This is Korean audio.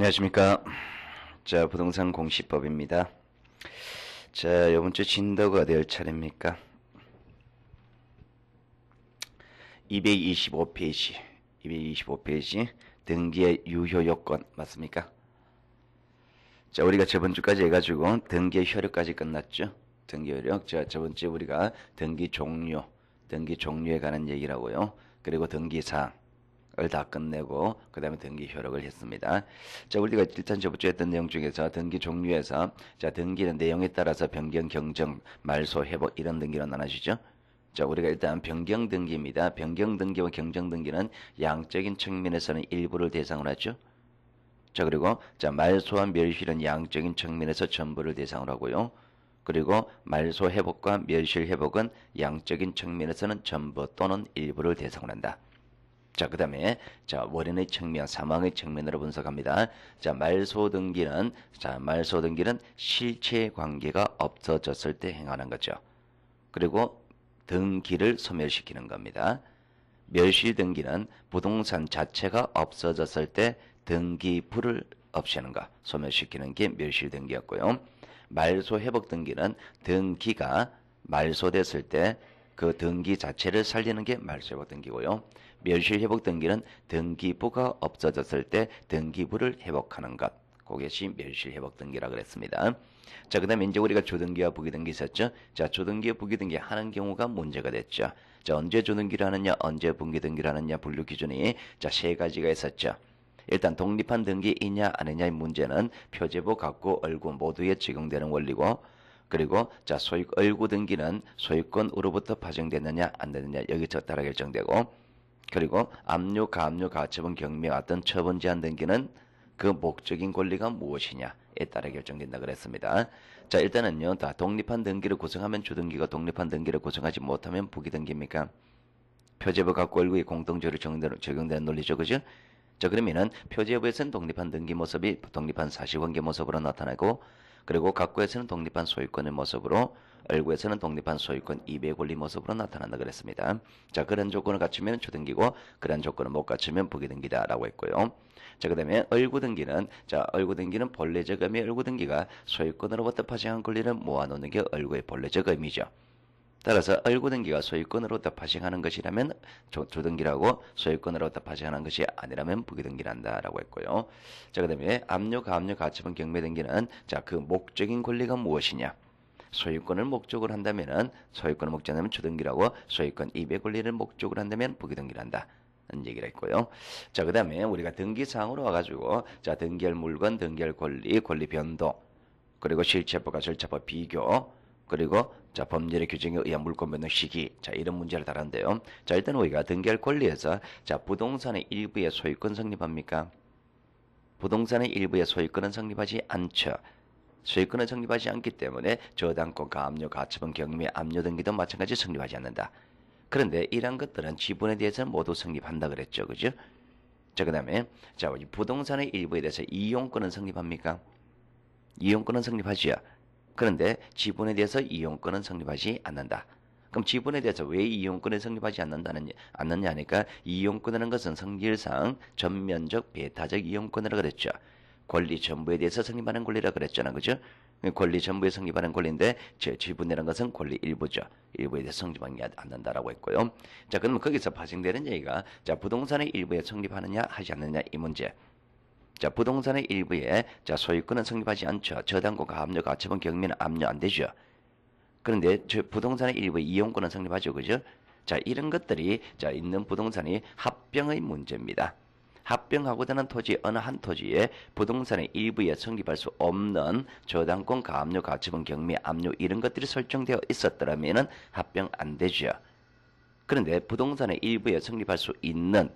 안녕하십니까. 자, 부동산 공시법입니다. 자, 이번 주 진도가 될 차례입니까? 225페이지, 225페이지, 등기의 유효 요건, 맞습니까? 자, 우리가 저번 주까지 해가지고 등기의 효력까지 끝났죠? 등기 효력. 자, 저번 주에 우리가 등기 종료, 등기 종료에 관한 얘기라고요. 그리고 등기 사항, 다 끝내고 그 다음에 등기 효력을 했습니다. 자 우리가 일단 저번 주에 했던 내용 중에서 등기 종류에서 자 등기는 내용에 따라서 변경, 경정, 말소, 회복 이런 등기로 나눠지죠. 자 우리가 일단 변경 등기입니다. 변경 등기와 경정 등기는 양적인 측면에서는 일부를 대상으로 하죠. 자 그리고 자 말소와 멸실은 양적인 측면에서 전부를 대상으로 하고요. 그리고 말소 회복과 멸실 회복은 양적인 측면에서는 전부 또는 일부를 대상으로 한다. 자, 그 다음에, 자, 원인의 측면, 사망의 측면으로 분석합니다. 자, 말소 등기는, 자, 말소 등기는 실체 관계가 없어졌을 때 행하는 거죠. 그리고 등기를 소멸시키는 겁니다. 멸실 등기는 부동산 자체가 없어졌을 때 등기부를 없애는 거, 소멸시키는 게 멸실 등기였고요. 말소 회복 등기는 등기가 말소됐을 때 그 등기 자체를 살리는 게 말소 회복 등기고요. 멸실 회복 등기는 등기부가 없어졌을 때 등기부를 회복하는 것. 그것이 멸실 회복 등기라 그랬습니다. 자, 그 다음에 이제 우리가 조등기와 부기등기 있었죠. 자, 조등기와 부기등기 하는 경우가 문제가 됐죠. 자, 언제 조등기를 하느냐, 언제 분기등기를 하느냐 분류 기준이 자, 세 가지가 있었죠. 일단 독립한 등기이냐 아니냐의 문제는 표제부, 각구, 얼구 모두에 적용되는 원리고 그리고 자 소유 얼구 등기는 소유권으로부터 파생되느냐 안 되느냐 여기서 따라 결정되고 그리고 압류, 가압류, 가처분, 경매 어떤 처분 제한 등기는 그 목적인 권리가 무엇이냐에 따라 결정된다 그랬습니다. 자 일단은요 다 독립한 등기를 구성하면 주등기가 독립한 등기를 구성하지 못하면 부기등기입니까? 표제부 갖고 얼굴이 공동적으로 적용되는 논리죠, 그죠? 자 그러면은 표제부에서는 독립한 등기 모습이 독립한 사실관계 모습으로 나타나고 그리고 각구에서는 독립한 소유권의 모습으로 얼구에서는 독립한 소유권 2배 권리 모습으로 나타난다 그랬습니다. 자 그런 조건을 갖추면 초등기고 그런 조건을 못 갖추면 부기등기다 라고 했고요. 자 그 다음에 얼구등기는 자 얼구등기는 본래적 의미 얼구등기가 소유권으로부터 파생한 권리를 모아놓는 게 얼구의 본래적 의미죠. 따라서 얼구등기가 소유권으로부터 파생하는 것이라면 조, 조등기라고 소유권으로부터 파생하는 것이 아니라면 부기등기란다라고 했고요. 자 그 다음에 압류, 가압류, 가처분, 경매등기는 자 그 목적인 권리가 무엇이냐? 소유권을 목적으로 한다면은 소유권을 목적하면 주등기라고 소유권 200 권리를 목적으로 한다면 부기등기란다. 는 얘기를 했고요. 자, 그 다음에 우리가 등기사항으로 와가지고, 자, 등기할 물건, 등기할 권리, 권리 변동, 그리고 실체법과 절차법 비교, 그리고 자 법률의 규정에 의한 물권 변동 시기 자 이런 문제를 다뤘는데요. 자 일단 우리가 등기할 권리에서 자 부동산의 일부의 소유권 성립합니까? 부동산의 일부의 소유권은 성립하지 않죠. 소유권은 성립하지 않기 때문에 저당권, 가압류, 가처분, 경매, 압류 등기도 마찬가지 성립하지 않는다. 그런데 이러한 것들은 지분에 대해서는 모두 성립한다 그랬죠. 그죠? 자, 그 다음에, 자, 부동산의 일부에 대해서 이용권은 성립합니까? 이용권은 성립하지요. 그런데 지분에 대해서 이용권은 성립하지 않는다. 그럼 지분에 대해서 왜 이용권을 성립하지 않는다는 않느냐 하니까 이용권이라는 것은 성질상 전면적 배타적 이용권이라 그랬죠. 권리 전부에 대해서 성립하는 권리라 그랬잖아. 그죠? 권리 전부에 성립하는 권리인데 제 지분이라는 것은 권리 일부죠. 일부에 대해서 성립하지 않는다라고 했고요. 자, 그러면 거기서 파생되는 얘기가 자, 부동산의 일부에 성립하느냐 하지 않느냐 이 문제. 자, 부동산의 일부에 자, 소유권은 성립하지 않죠. 저당권과 압류, 가처분, 경매는 압류 안 되죠. 그런데 저 부동산의 일부에 이용권은 성립하죠. 그죠? 자, 이런 것들이 자, 있는 부동산이 합병의 문제입니다. 합병하고자 하는 토지 어느 한 토지에 부동산의 일부에 성립할 수 없는 저당권, 가압류, 가처분, 경매, 압류 이런 것들이 설정되어 있었더라면 합병 안 되죠. 그런데 부동산의 일부에 성립할 수 있는